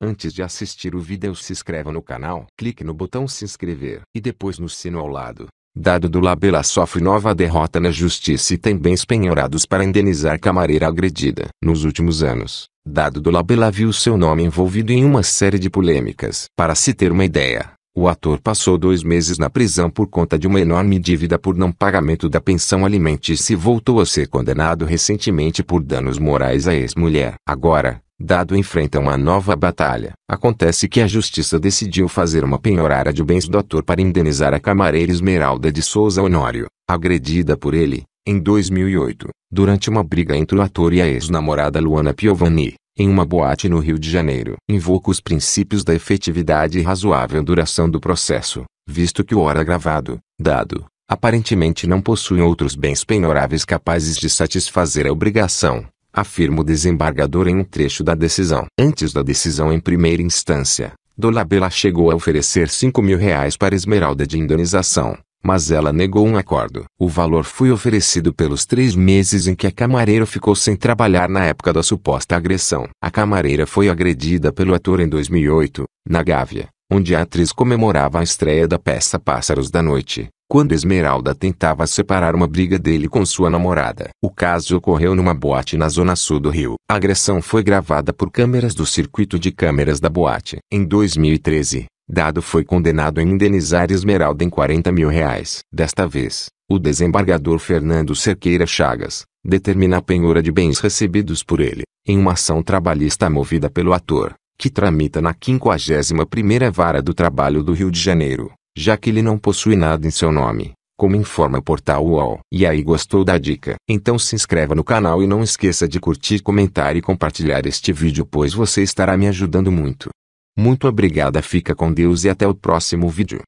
Antes de assistir o vídeo se inscreva no canal, clique no botão se inscrever e depois no sino ao lado. Dado do Labela sofre nova derrota na justiça e tem bens penhorados para indenizar camareira agredida. Nos últimos anos, Dado do Labela viu seu nome envolvido em uma série de polêmicas. Para se ter uma ideia, o ator passou dois meses na prisão por conta de uma enorme dívida por não pagamento da pensão alimentícia e voltou a ser condenado recentemente por danos morais à ex-mulher. Agora, Dado enfrenta uma nova batalha. Acontece que a justiça decidiu fazer uma penhorária de bens do ator para indenizar a camareira Esmeralda de Souza Honório, agredida por ele, em 2008, durante uma briga entre o ator e a ex-namorada Luana Piovani em uma boate no Rio de Janeiro. Invoca os princípios da efetividade e razoável duração do processo, visto que o hora gravado, dado, aparentemente não possui outros bens penhoráveis capazes de satisfazer a obrigação, afirma o desembargador em um trecho da decisão. Antes da decisão em primeira instância, Dolabella chegou a oferecer 5 mil reais para Esmeralda de indenização, mas ela negou um acordo. O valor foi oferecido pelos três meses em que a camareira ficou sem trabalhar na época da suposta agressão. A camareira foi agredida pelo ator em 2008, na Gávea, onde a atriz comemorava a estreia da peça Pássaros da Noite, quando Esmeralda tentava separar uma briga dele com sua namorada. O caso ocorreu numa boate na zona sul do Rio. A agressão foi gravada por câmeras do circuito de câmeras da boate. Em 2013, Dado foi condenado a indenizar Esmeralda em 40 mil reais. Desta vez, o desembargador Fernando Cerqueira Chagas determina a penhora de bens recebidos por ele, em uma ação trabalhista movida pelo ator, que tramita na 51ª Vara do Trabalho do Rio de Janeiro, já que ele não possui nada em seu nome, como informa o portal UOL. E aí gostou da dica? Então se inscreva no canal e não esqueça de curtir, comentar e compartilhar este vídeo pois você estará me ajudando muito. Muito obrigada fica com Deus e até o próximo vídeo.